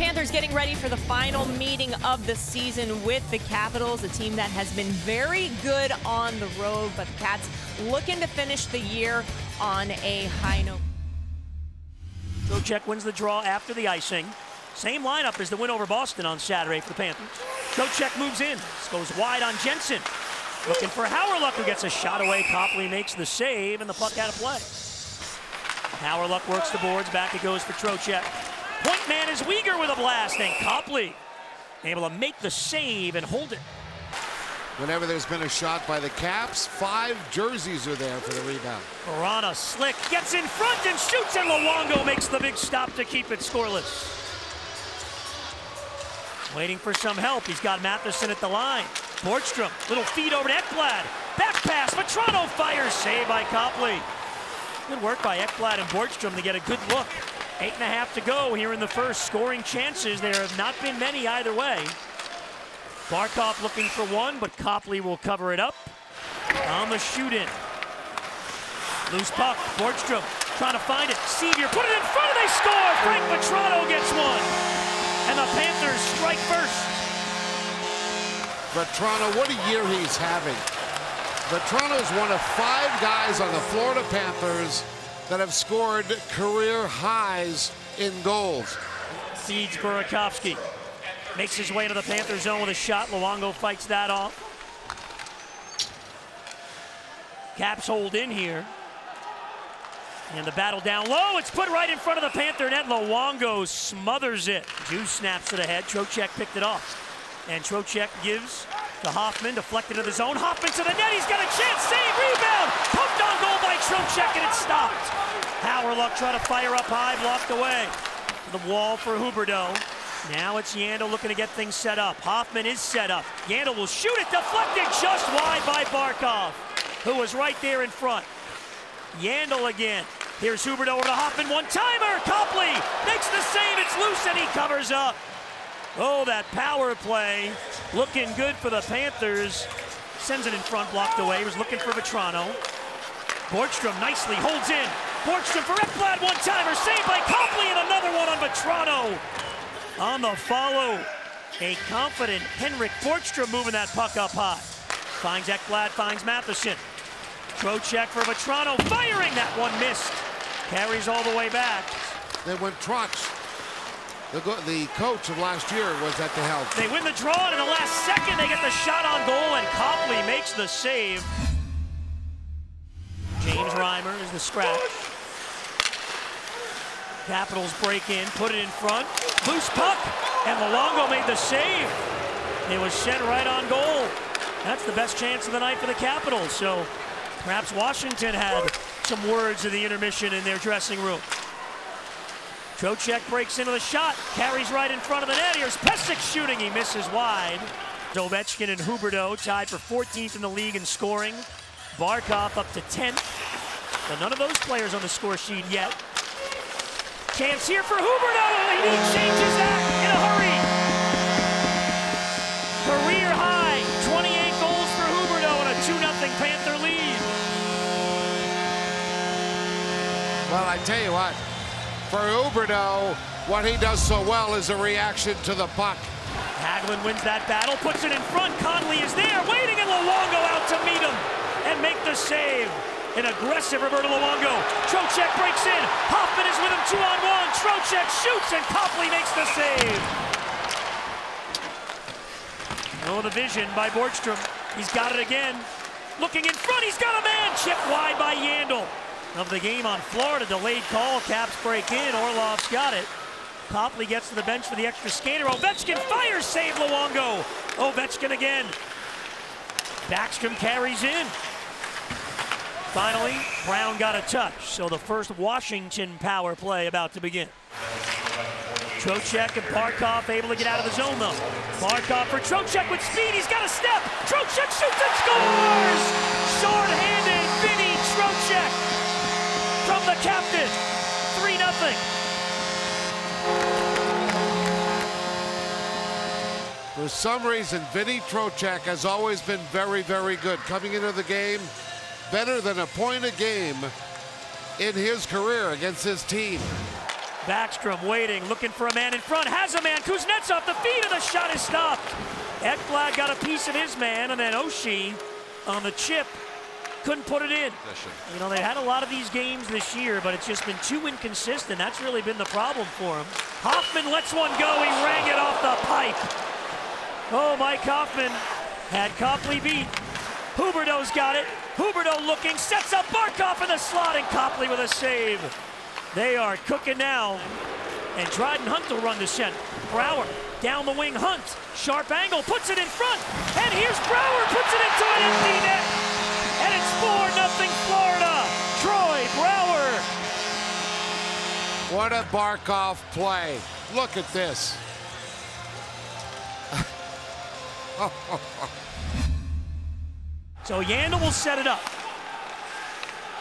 Panthers getting ready for the final meeting of the season with the Capitals, a team that has been very good on the road, but the Cats looking to finish the year on a high note. Trocheck wins the draw after the icing. Same lineup as the win over Boston on Saturday for the Panthers. Trocheck moves in, goes wide on Jensen. Looking for Hawryluk, who gets a shot away. Copley makes the save, and the puck out of play. Hawryluk works the boards, back it goes for Trocheck. Point man is Weegar with a blast, and Copley able to make the save and hold it. Whenever there's been a shot by the Caps, five jerseys are there for the rebound. Vrana slick, gets in front and shoots, and Luongo makes the big stop to keep it scoreless. Waiting for some help, he's got Matheson at the line. Borgstrom, little feed over to Ekblad. Back pass, Vatrano fires, save by Copley. Good work by Ekblad and Borgstrom to get a good look. Eight and a half to go here in the first. Scoring chances, there have not been many either way. Barkov looking for one, but Copley will cover it up. On the shoot-in. Loose puck, Borgstrom trying to find it. Sceviour put it in front, and they score! Frank Vatrano gets one. And the Panthers strike first. Vatrano, what a year he's having. Vatrano is one of five guys on the Florida Panthers that have scored career highs in goals. Seeds Burakovsky makes his way into the Panther zone with a shot. Luongo fights that off. Caps hold in here. And the battle down low. It's put right in front of the Panther net. Luongo smothers it. Juice snaps to the head. Trocheck picked it off. And Trocheck gives to Hoffman, deflected to the zone. Hoffman to the net. He's got a chance. Save, rebound. Poked on goal by Trocheck, and it's stopped. Hawryluk trying to fire up high, blocked away. The wall for Huberdeau. Now it's Yandle looking to get things set up. Hoffman is set up. Yandle will shoot it, deflected just wide by Barkov, who was right there in front. Yandle again. Here's Huberdeau over to Hoffman, one-timer. Copley makes the save, it's loose, and he covers up. Oh, that power play looking good for the Panthers. Sends it in front, blocked away. He was looking for Vatrano. Borgstrom nicely holds in. Borgstrom for Ekblad, one-timer, saved by Copley, and another one on Vatrano. On the follow, a confident Henrik Borgstrom moving that puck up high. Finds Ekblad, finds Matheson. Trocheck for Vatrano, firing, that one missed. Carries all the way back. Then when Trotz, the, the coach of last year, was at the helm. They win the draw, and in the last second, they get the shot on goal, and Copley makes the save. James Reimer is the scratch. Capitals break in, put it in front. Loose puck, and Luongo made the save. It was sent right on goal. That's the best chance of the night for the Capitals. So perhaps Washington had some words of the intermission in their dressing room. Trocheck breaks into the shot, carries right in front of the net. Here's Pysyk shooting, he misses wide. Ovechkin and Huberdeau tied for 14th in the league in scoring. Barkov up to 10th. But none of those players on the score sheet yet. Chance here for Huberdeau. He changes that in a hurry. Career high, 28 goals for Huberdeau and a 2-0 Panther lead. Well, I tell you what, for Huberdeau, what he does so well is a reaction to the puck. Hagelin wins that battle, puts it in front. Connolly is there, waiting, and Luongo out to meet him and make the save. An aggressive Roberto Luongo. Trocheck breaks in. Hoffman is with him two on one. Trocheck shoots and Copley makes the save. Oh, the vision by Borgstrom. He's got it again. Looking in front, he's got a man. Chipped wide by Yandle. Of the game on Florida, delayed call. Caps break in. Orlov's got it. Copley gets to the bench for the extra skater. Ovechkin fires, save Luongo. Ovechkin again. Backstrom carries in. Finally, Brown got a touch. So the first Washington power play about to begin. Trocheck and Barkov able to get out of the zone though. Barkov for Trocheck with speed. He's got a step. Trocheck shoots and scores! Short-handed the captain. 3-0. For some reason, Vinny Trocheck has always been very, very good. Coming into the game, better than a point a game in his career against his team. Backstrom waiting, looking for a man in front. Has a man. Kuznetsov, the feed, and the shot is stopped. Ekblad got a piece of his man, and then Oshie on the chip couldn't put it in. You know, they had a lot of these games this year, but it's just been too inconsistent. That's really been the problem for him. Hoffman lets one go. He rang it off the pipe. Oh, Mike Hoffman had Copley beat. Huberdeau's got it. Huberdeau looking, sets up Barkov in the slot, and Copley with a save. They are cooking now. And Dryden Hunt will run the center. Brouwer down the wing, Hunt. Sharp angle, puts it in front. And here's Brouwer, puts it into an empty net. And it's 4 nothing Florida. Troy Brouwer. What a Barkov play. Look at this. so Yandle will set it up.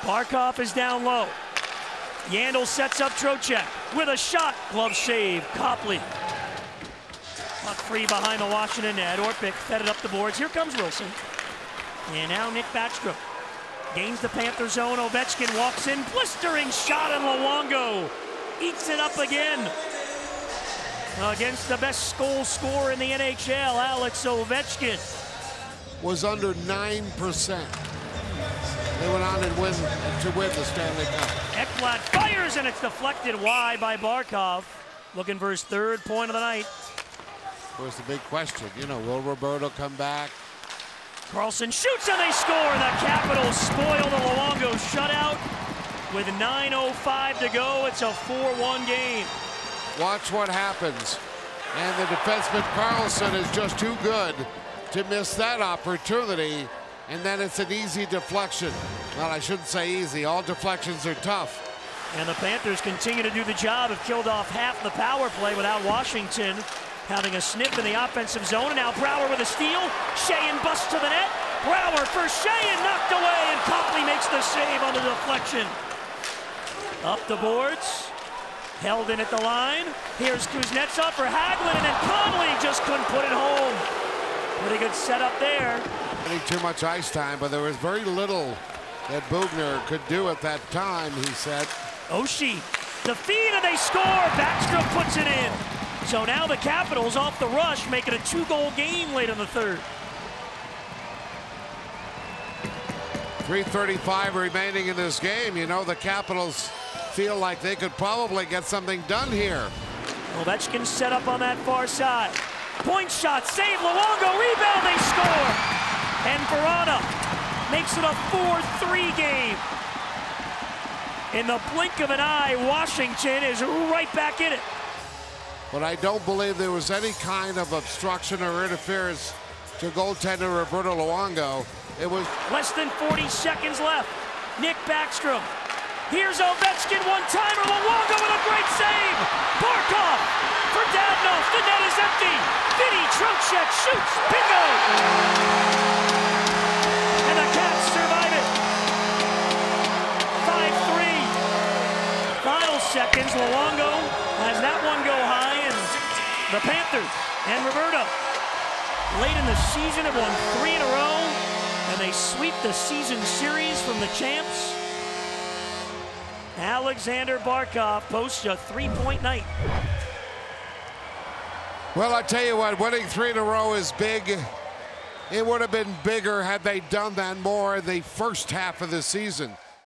Barkov is down low. Yandle sets up Trocheck with a shot. Glove save. Copley. Puck free behind the Washington net. Orpik fed it up the boards. Here comes Wilson. And now Nick Backstrom gains the Panther zone. Ovechkin walks in. Blistering shot and Luongo eats it up again. Against the best goal scorer in the NHL, Alex Ovechkin. Was under 9%. They went on and win to win the Stanley Cup. Ekblad fires and it's deflected wide by Barkov. Looking for his third point of the night. Of course, the big question, you know, will Roberto come back? Carlson shoots and they score. The Capitals spoil the Luongo shutout. With 9.05 to go, it's a 4-1 game. Watch what happens. And the defenseman Carlson is just too good to miss that opportunity and then it's an easy deflection. Well, I shouldn't say easy. All deflections are tough. And the Panthers continue to do the job. Have killed off half the power play without Washington having a sniff in the offensive zone. And now Brouwer with a steal. Sheahan busts to the net. Brouwer for Sheahan knocked away, and Copley makes the save on the deflection. Up the boards. Held in at the line. Here's Kuznetsov for Hagelin, and then Connolly just couldn't put it home. Pretty good setup there. Getting too much ice time, but there was very little that Boughner could do at that time, he said. Oshie, the feed and they score. Backstrom puts it in. So now the Capitals off the rush, making a two-goal game late in the third. 3.35 remaining in this game. You know, the Capitals feel like they could probably get something done here. Ovechkin set up on that far side. Point shot, save, Luongo, rebound, they score. And Vrana makes it a 4-3 game. In the blink of an eye, Washington is right back in it. But I don't believe there was any kind of obstruction or interference to goaltender Roberto Luongo. It was less than 40 seconds left. Nick Backstrom. Here's Ovechkin one-timer. Luongo with a great save. Barkov for Dadonov. The net is empty. Vinny Trocheck shoots. Bingo! And the Caps survive it. 5-3. Final seconds. Luongo has that one go the Panthers and Roberto late in the season have won three in a row. And they sweep the season series from the champs. Alexander Barkov posts a three-point night. Well, I tell you what, winning three in a row is big. It would have been bigger had they done that more in the first half of the season.